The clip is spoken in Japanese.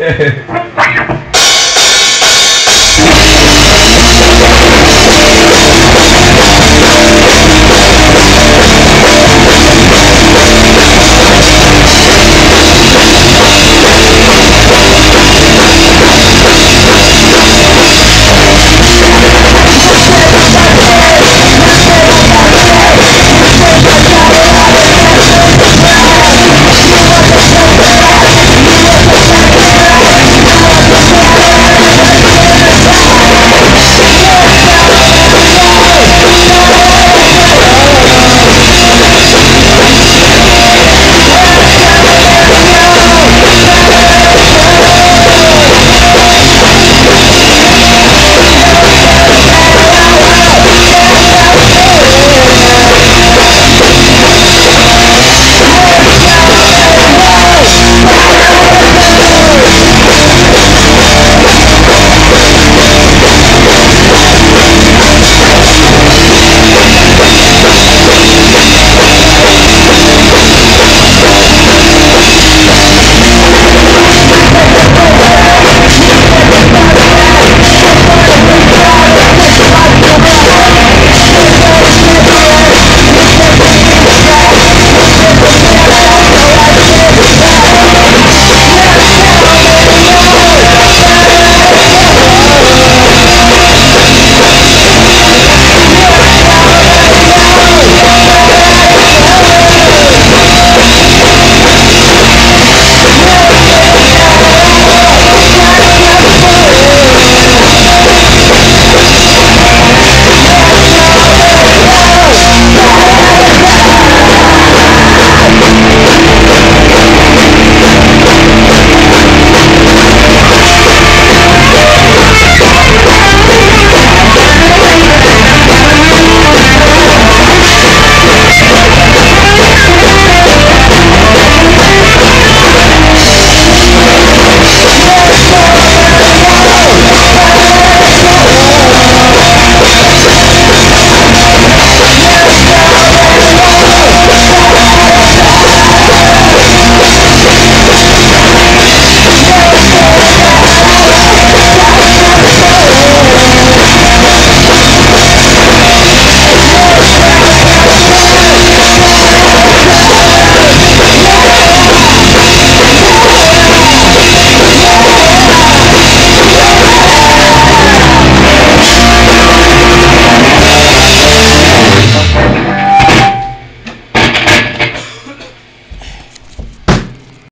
Yeah.